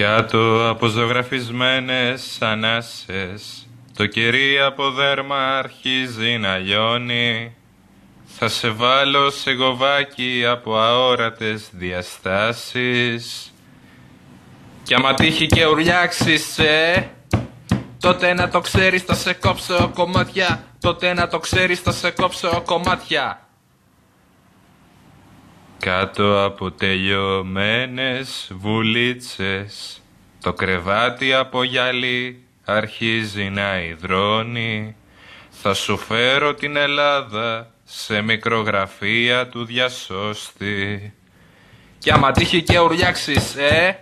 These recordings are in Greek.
Κάτω από ζωγραφισμένες ανάσες Το κερί από δέρμα αρχίζει να λιώνει. Θα σε βάλω σε γοβάκι από αόρατες διαστάσεις. Κι άμα τύχει και ουρλιάξεις, ε, Τότε να το ξέρεις θα σε κόψω κομμάτια. Τότε να το ξέρεις θα σε κόψω κομμάτια κάτω από τελειωμένες βουλίτσες. Το κρεβάτι από γυαλί αρχίζει να υδρώνει. Θα σου φέρω την Ελλάδα σε μικρογραφία του διασώστη. Κι άμα τύχει και ουρλιάξεις, ε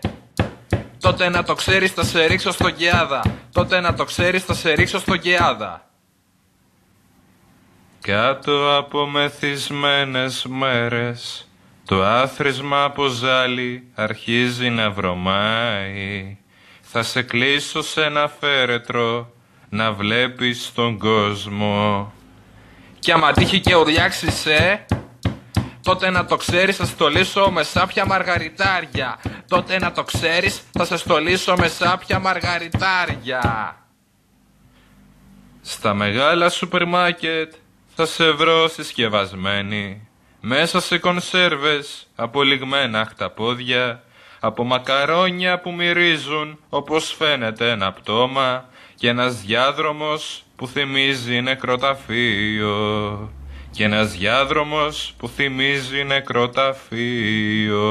τότε να το ξέρεις θα σε ρίξω στο γεάδα τότε να το ξέρεις θα σε ρίξω στο γεάδα κάτω από μεθυσμένες μέρες το άθροισμα από ζάλι αρχίζει να βρωμάει. Θα σε κλείσω σε ένα φέρετρο να βλέπεις τον κόσμο. Κι άμα τύχει και ουρλιάξεις ε Τότε να το ξέρεις θα στολίσω με σάπια μαργαριτάρια. Τότε να το ξέρεις θα σε στολίσω με σάπια μαργαριτάρια. Στα μεγάλα σούπερ μάρκετ θα σε βρω συσκευασμένη μέσα σε κονσέρβες, από λιγμένα χταπόδια, από μακαρόνια που μυρίζουν όπως φαίνεται ένα πτώμα και ένας διάδρομος που θυμίζει νεκροταφείο και ένας διάδρομος που θυμίζει νεκροταφείο.